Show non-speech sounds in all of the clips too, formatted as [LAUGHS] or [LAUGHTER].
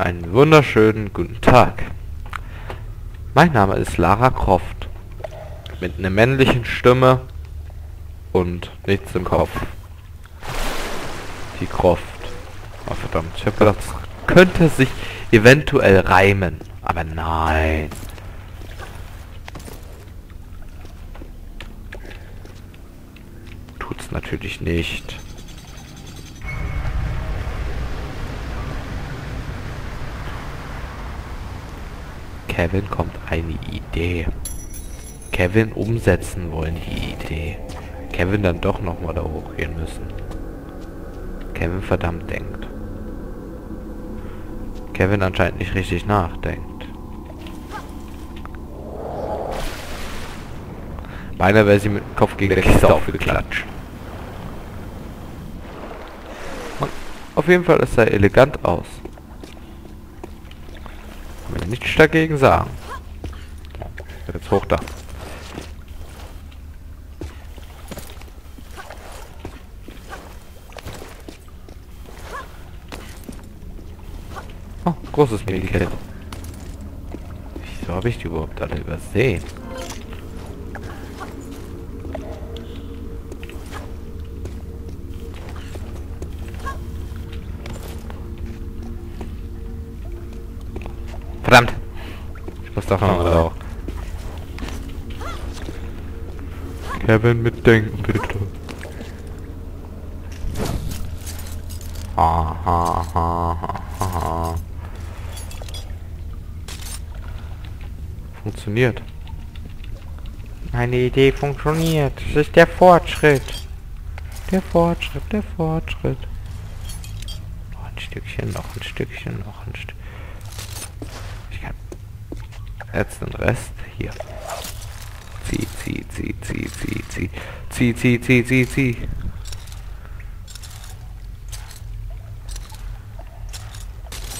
Einen wunderschönen guten Tag. Mein Name ist Lara Croft. Mit einer männlichen Stimme und nichts im Kopf. Die Croft. Oh verdammt, ich habe gedacht, das könnte sich eventuell reimen. Aber nein. Tut's natürlich nicht. Kevin kommt eine Idee. Kevin umsetzen wollen die Idee. Kevin dann doch nochmal da hochgehen müssen. Kevin verdammt denkt. Kevin anscheinend nicht richtig nachdenkt. Beinahe wäre sie mit dem Kopf gegen der Kiste aufgeklatscht. Und auf jeden Fall, es sah elegant aus. Kann man nichts dagegen sagen. Jetzt hoch da. Oh, großes Medikit. Wieso habe ich die überhaupt alle übersehen? Verdammt! Ich muss doch noch auch. Kevin mitdenken, bitte. Ha, ha, ha, ha, ha. Funktioniert. Meine Idee funktioniert. Das ist der Fortschritt. Der Fortschritt, der Fortschritt. Noch ein Stückchen, noch ein Stückchen, noch ein Stück. Jetzt den Rest hier. Zieh, zieh, zieh, zieh, zieh, zieh. Zieh, zieh, zieh, zieh, zieh.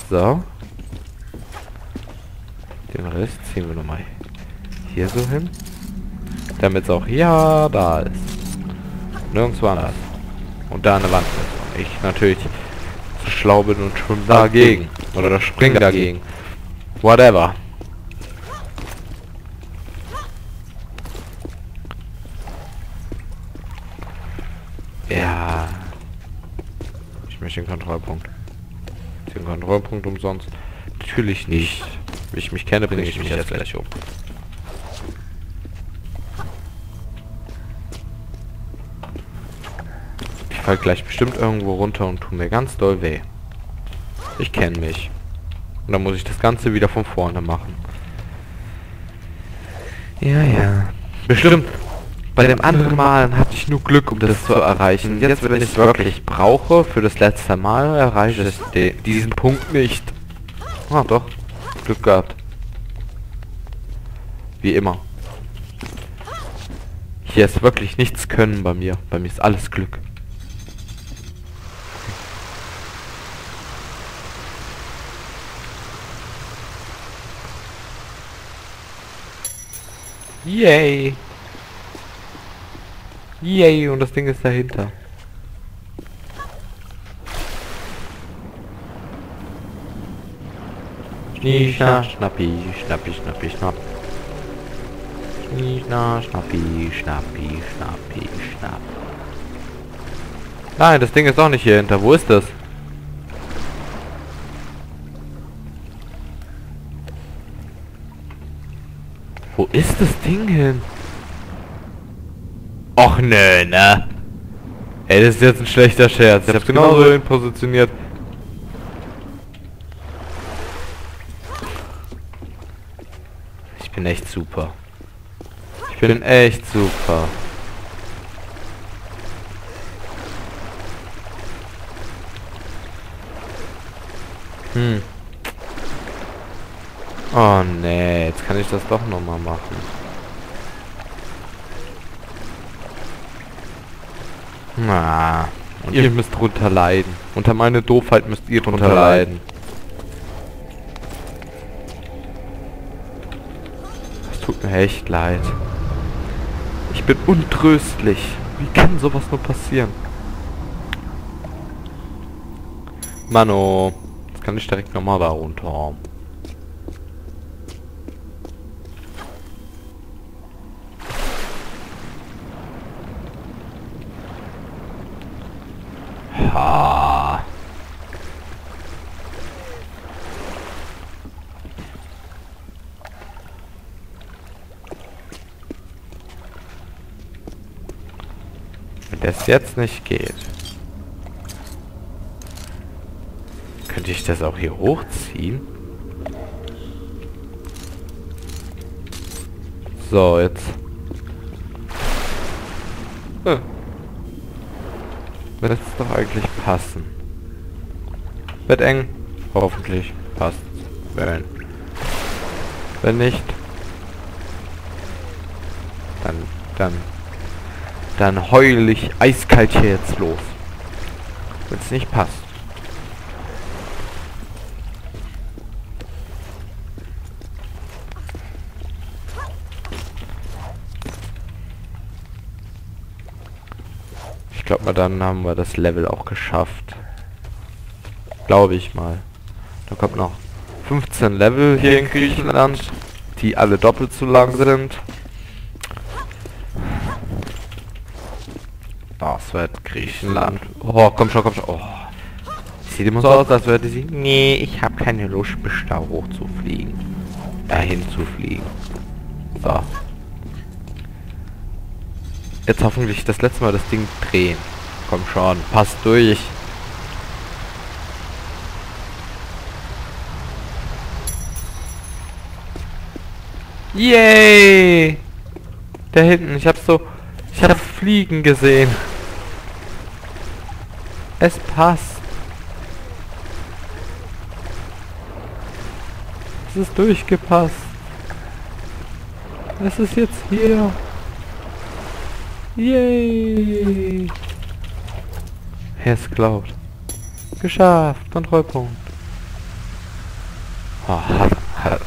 So. Den Rest ziehen wir nochmal hier so hin. Damit es auch ja da ist. Nirgendwo anders. Und da eine Wand ist. Und ich natürlich zu schlau bin und schon dagegen. Oder das springt dagegen. Whatever. Ja. Ich möchte den Kontrollpunkt. Den Kontrollpunkt umsonst. Natürlich nicht. Wie ich mich kenne, bringe ich mich jetzt gleich um. Ich fall gleich bestimmt irgendwo runter und tu mir ganz doll weh. Ich kenne mich. Und dann muss ich das Ganze wieder von vorne machen. Ja, ja. Bestimmt. Bei dem anderen Mal hatte ich nur Glück, um das zu erreichen. Jetzt, wenn ich es wirklich brauche, für das letzte Mal, erreiche ich diesen Punkt nicht. Ah, doch. Glück gehabt. Wie immer. Hier ist wirklich nichts können bei mir. Bei mir ist alles Glück. Yay! Yay, und das Ding ist dahinter. Schnie, schna, schnappi, schnappi, schnappi, schnapp. Schnie, schna, schnappi, schnappi, schnappi, schnapp. Nein, das Ding ist doch nicht hier hinter. Wo ist das? Wo ist das Ding hin? Och nö, ne? Ey, das ist jetzt ein schlechter Scherz. Ich hab's genauso hin positioniert. Ich bin echt super. Ich bin echt super. Hm. Oh nee, jetzt kann ich das doch noch mal machen. Na, und ihr müsst drunter leiden. Unter meine Doofheit müsst ihr drunter leiden. Es tut mir echt leid. Ich bin untröstlich. Wie kann sowas nur passieren? Mano. Jetzt kann ich direkt nochmal da runter. Ha. Das jetzt nicht geht. Könnte ich das auch hier hochziehen? So, jetzt. Hm. Wird es doch eigentlich passen. Wird eng. Hoffentlich passt. Wenn. Wenn nicht. Dann, dann. Dann heul ich eiskalt hier jetzt los. Wenn es nicht passt. Ich glaube mal, dann haben wir das Level auch geschafft. Glaube ich mal. Da kommt noch 15 Level hier in Griechenland, die alle doppelt so lang sind. Wird Griechenland. Oh, komm schon, komm schon. Oh. Sieht immer so aus, als würde sie... Nee, ich habe keine Lust, bis da hoch zu fliegen. Dahin zu fliegen. So. Jetzt hoffentlich das letzte Mal das Ding drehen. Komm schon, passt durch. Yay! Da hinten, ich hab so... Ich hab Fliegen gesehen. Es passt. Es ist durchgepasst. Es ist jetzt hier. Yay! Ist geklaut. Geschafft. Kontrollpunkt. Oh, hat, hat,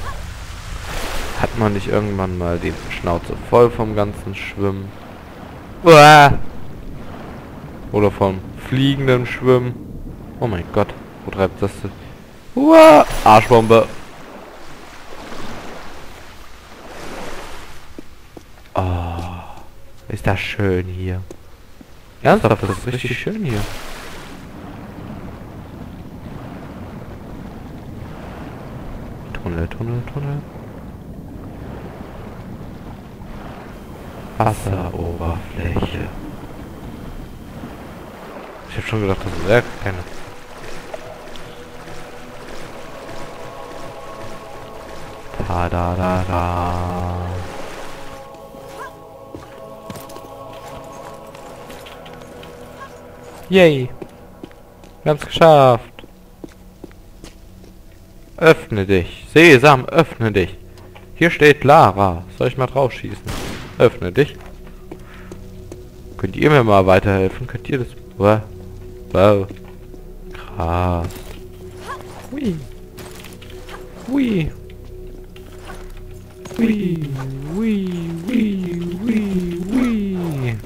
hat man nicht irgendwann mal die Schnauze voll vom ganzen Schwimmen? Uah! Oder vom fliegenden Schwimmen? Oh mein Gott. Wo treibt das denn? Uah! Arschbombe. Ist das schön hier. Ernsthaft, das ist richtig schön hier. Tunnel, Tunnel, Tunnel. Wasseroberfläche. Ich habe schon gedacht, das wäre keine. Da da da da. Yay. Wir haben es geschafft. Öffne dich. Sesam, öffne dich. Hier steht Lara. Soll ich mal drauf schießen? Öffne dich. Könnt ihr mir mal weiterhelfen? Könnt ihr das... Wow. wow. Krass. Hui. Hui. Hui. Hui. Hui. Hui. Hui.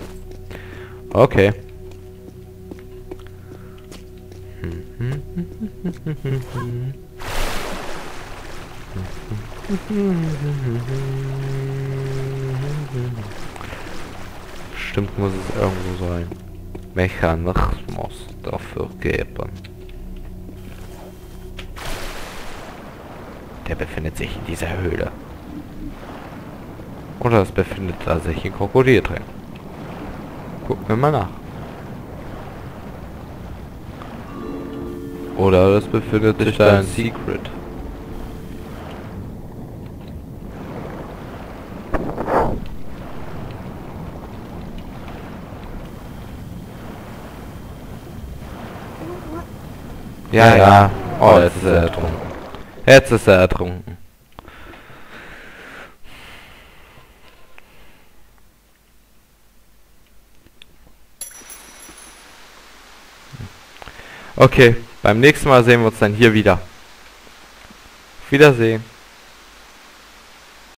Okay. [LAUGHS] Stimmt, muss es irgendwo sein. Mechanismus dafür geben. Der befindet sich in dieser Höhle. Oder es befindet da sich ein Krokodil drin. Gucken wir mal nach. Oder es befindet sich da ein Secret. Ja, ja. Oh, jetzt ist er ertrunken. Jetzt ist er ertrunken. Okay, beim nächsten Mal sehen wir uns dann hier wieder. Wiedersehen.